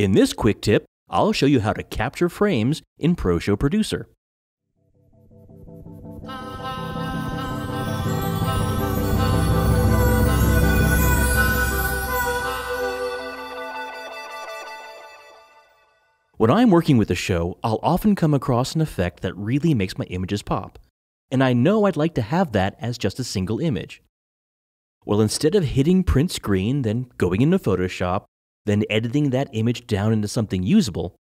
In this quick tip, I'll show you how to capture frames in ProShow Producer. When I'm working with a show, I'll often come across an effect that really makes my images pop, and I know I'd like to have that as just a single image. Well, instead of hitting print screen, then going into Photoshop, then editing that image down into something usable,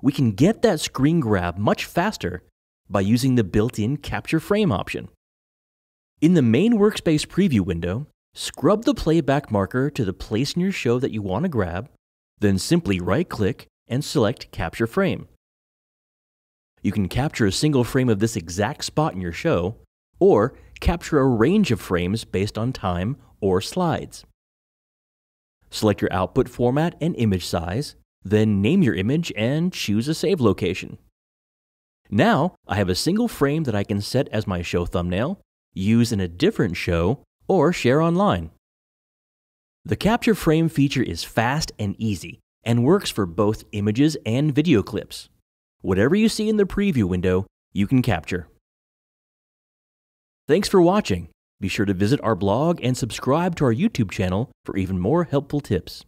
we can get that screen grab much faster by using the built-in capture frame option. In the main workspace preview window, scrub the playback marker to the place in your show that you want to grab, then simply right-click and select Capture Frame. You can capture a single frame of this exact spot in your show, or capture a range of frames based on time or slides. Select your output format and image size, then name your image and choose a save location. Now, I have a single frame that I can set as my show thumbnail, use in a different show, or share online. The capture frame feature is fast and easy, and works for both images and video clips. Whatever you see in the preview window, you can capture. Thanks for watching. Be sure to visit our blog and subscribe to our YouTube channel for even more helpful tips.